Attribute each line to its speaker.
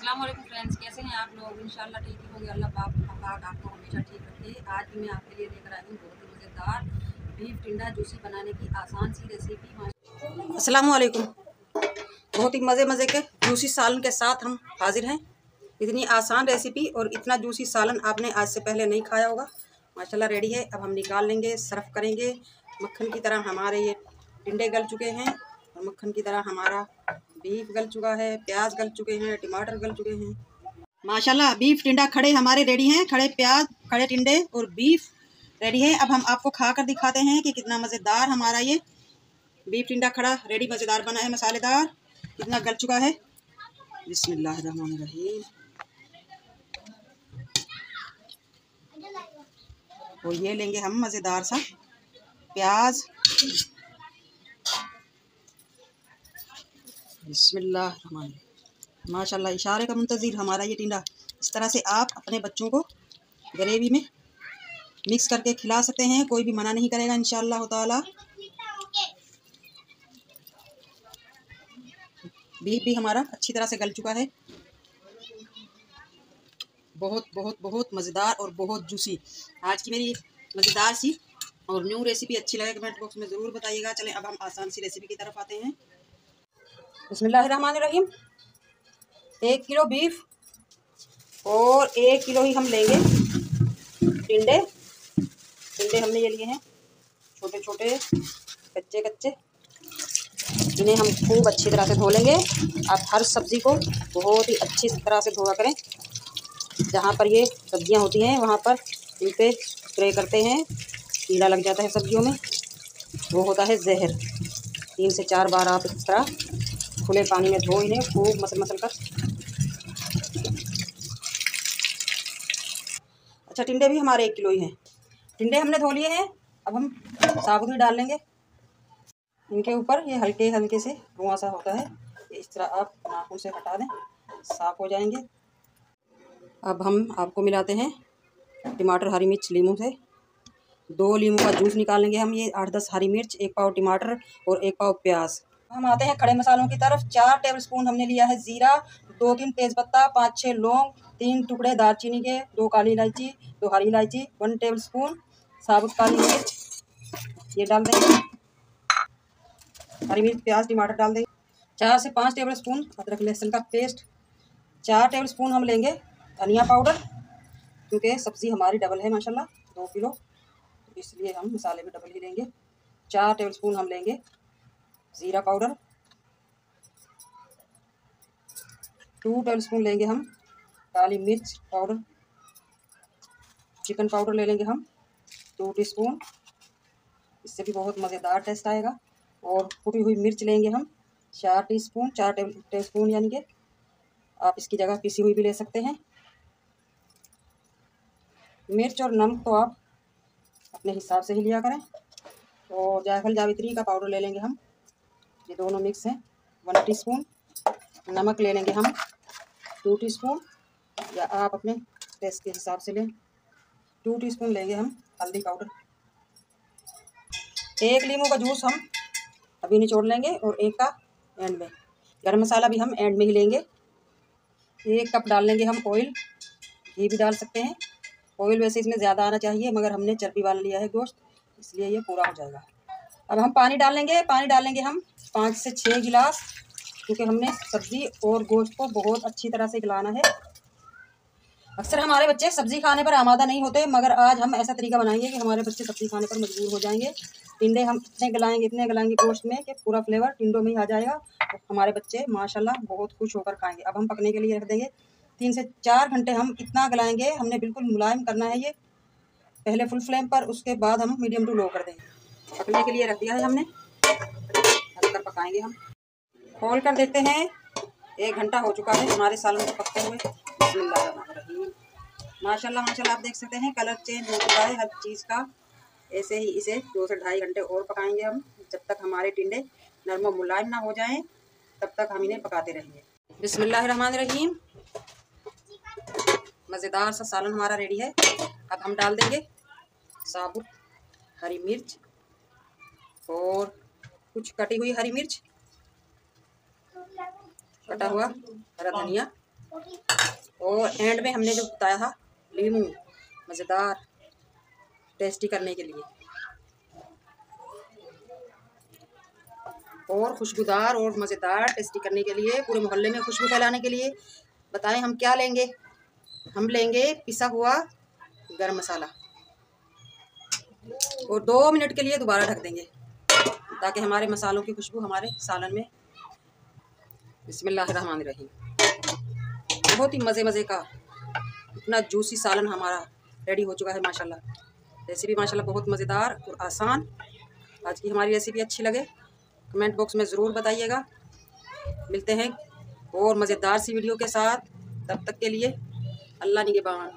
Speaker 1: वालेकुम फ्रेंड्स, कैसे हैं आप लोग? इंशाल्लाह ठीक होंगे। अल्लाह पाक पाक आपको हमेशा ठीक रखे। आज भी मैं आपके लिए लेकर आई हूँ बहुत ही मज़ेदार बीफ टिंडा जूसी बनाने की आसान सी रेसिपी अस्सलाम बहुत ही मज़े मज़े के जूसी सालन के साथ हम हाजिर हैं। इतनी आसान रेसिपी और इतना जूसी सालन आपने आज से पहले नहीं खाया होगा। माशाल्लाह रेडी है। अब हम निकाल लेंगे सर्व करेंगे। मक्खन की तरह हमारे ये टिंडे गल चुके हैं और मक्खन की तरह हमारा बीफ गल चुका है, प्याज गल चुके हैं, टमाटर गल चुके हैं। माशाल्लाह, बीफ टिंडा खड़े हमारे रेडी हैं, खड़े प्याज, खड़े टिंडे और बीफ रेडी है। अब हम आपको खा कर दिखाते हैं कि कितना मज़ेदार हमारा ये बीफ टिंडा खड़ा रेडी मज़ेदार बना है, मसालेदार। कितना गल चुका है। बिस्मिल्लाहिर्रहमानिर्रहीम। और ये लेंगे हम मज़ेदार सा प्याज। बिस्मिल्लाह माशाल्लाह, इशारे का मुंतज़िर हमारा ये टिंडा। इस तरह से आप अपने बच्चों को ग्रेवी में मिक्स करके खिला सकते हैं, कोई भी मना नहीं करेगा इन ताला। बीफ भी हमारा अच्छी तरह से गल चुका है। बहुत बहुत बहुत मज़ेदार और बहुत जूसी आज की मेरी मज़ेदार सी और न्यू रेसिपी अच्छी लगे, कमेंट बॉक्स में ज़रूर बताइएगा। चलें, अब हम आसान सी रेसिपी की तरफ़ आते हैं। बसमीम एक किलो बीफ और एक किलो ही हम लेंगे टिंडे। टिंडे हमने ये लिए हैं छोटे छोटे कच्चे कच्चे इन्हें हम खूब अच्छी तरह से धो लेंगे। आप हर सब्ज़ी को बहुत ही अच्छी तरह से धोया करें। जहाँ पर ये सब्ज़ियाँ होती हैं, वहाँ पर इन पर स्प्रे करते हैं। कीड़ा लग जाता है सब्जियों में। वो होता है जहर। तीन से चार बार आप इस तरह खुले पानी में धो इन्हें, खूब मसल मसल कर। अच्छा टिंडे भी हमारे एक किलो ही हैं। टिंडे हमने धो लिए हैं, अब हम साबुत ही डाल लेंगे। इनके ऊपर ये हल्के हल्के से धुआँ सा होता है। इस तरह आप नाखून से हटा दें, साफ़ हो जाएँगे। अब हम आपको मिलाते हैं टमाटर, हरी मिर्च, लीमू से। दो लीमू का जूस निकाल लेंगे हम, ये आठ दस हरी मिर्च, एक पाव टमाटर और एक पाव प्याज। हम आते हैं खड़े मसालों की तरफ़। चार टेबल स्पून हमने लिया है ज़ीरा, दो तीन तेज़पत्ता, पाँच छः लौंग, तीन टुकड़े दालचीनी के, दो काली इलायची, दो हरी इलायची वन टेबल स्पून साबुत काली मिर्च, ये डाल देंगे। हरी मिर्च, प्याज, टमाटर डाल देंगे। चार से पाँच टेबल स्पून अदरक लहसुन का पेस्ट चार टेबल स्पून हम लेंगे धनिया पाउडर, क्योंकि सब्ज़ी हमारी डबल है, माशाल्लाह, दो किलो। इसलिए हम मसाले भी डबल ही लेंगे। चार टेबल स्पून हम लेंगे ज़ीरा पाउडर। टू टेबल स्पून लेंगे हम काली मिर्च पाउडर। चिकन पाउडर ले लेंगे हम टू टी स्पून इससे भी बहुत मज़ेदार टेस्ट आएगा। और कुटी हुई मिर्च लेंगे हम चार टी स्पून चार टेबल स्पून यानी कि आप इसकी जगह पिसी हुई भी ले सकते हैं। मिर्च और नमक तो आप अपने हिसाब से ही लिया करें। और जायफल जावित्री का पाउडर ले लेंगे हम। ये दोनों मिक्स हैं। वन टीस्पून नमक ले लेंगे हम। टू टीस्पून या आप अपने टेस्ट के हिसाब से लें। टू टीस्पून लेंगे हम हल्दी पाउडर एक लीमू का जूस हम अभी निचोड़ लेंगे और एक का एंड में। गरम मसाला भी हम एंड में ही लेंगे। एक कप डाल लेंगे हम ऑयल घी भी डाल सकते हैं। ऑयल वैसे इसमें ज़्यादा आना चाहिए, मगर हमने चर्बी वाला लिया है गोश्त, इसलिए ये पूरा हो जाएगा। अब हम पानी डाल लेंगे, पानी डालेंगे हम पाँच से छः गिलास, क्योंकि हमने सब्ज़ी और गोश्त को बहुत अच्छी तरह से गलाना है। अक्सर हमारे बच्चे सब्ज़ी खाने पर आमादा नहीं होते, मगर आज हम ऐसा तरीका बनाएँगे कि हमारे बच्चे सब्ज़ी खाने पर मजबूर हो जाएँगे। टिंडे हम इतने गलाएँगे इतने गलाएँगे गोश्त में कि पूरा फ्लेवर टिंडों में ही आ जाएगा तो हमारे बच्चे माशाल्लाह बहुत खुश होकर खाएँगे। अब हम पकने के लिए रख देंगे। तीन से चार घंटे हम इतना गलाएँगे, हमने बिल्कुल मुलायम करना है ये। पहले फुल फ्लेम पर, उसके बाद हम मीडियम टू लो कर देंगे। पकने के लिए रख दिया है हमने। पकाएँगे हम। खोल कर देते हैं। एक घंटा हो चुका है हमारे सालन को पकते हुए। माशाल्लाह माशाल्लाह, आप देख सकते हैं, कलर चेंज हो चुका है हर चीज़ का। ऐसे ही इसे दो से ढाई घंटे और पकाएँगे हम, जब तक हमारे टिंडे नरम मुलायम ना हो जाएँ, तब तक हम इन्हें पकाते रहेंगे। बिस्मिल्लाहिर्रहमानिर्रहीम। मज़ेदार सा सालन हमारा रेडी है। अब हम डाल देंगे साबुत, हरी मिर्च और कुछ कटी हुई हरी मिर्च। कटा हुआ हरा धनिया। और एंड में हमने जो बताया था, लीमू, मज़ेदार टेस्टी करने के लिए। और खुशबूदार और मज़ेदार टेस्टी करने के लिए, पूरे मोहल्ले में खुशबू फैलाने के लिए। बताएँ, हम क्या लेंगे? हम लेंगे पिसा हुआ गरम मसाला। और दो मिनट के लिए दोबारा ढक देंगे। ताकि हमारे मसालों की खुशबू हमारे सालन में बसमान रही बहुत ही मज़े मज़े का इतना जूसी सालन हमारा रेडी हो चुका है, माशाल्लाह। रेसिपी माशाल्लाह बहुत मज़ेदार और आसान। आज की हमारी रेसिपी अच्छी लगे कमेंट बॉक्स में ज़रूर बताइएगा। मिलते हैं और मज़ेदार सी वीडियो के साथ। तब तक के लिए अल्लाह निगेबान।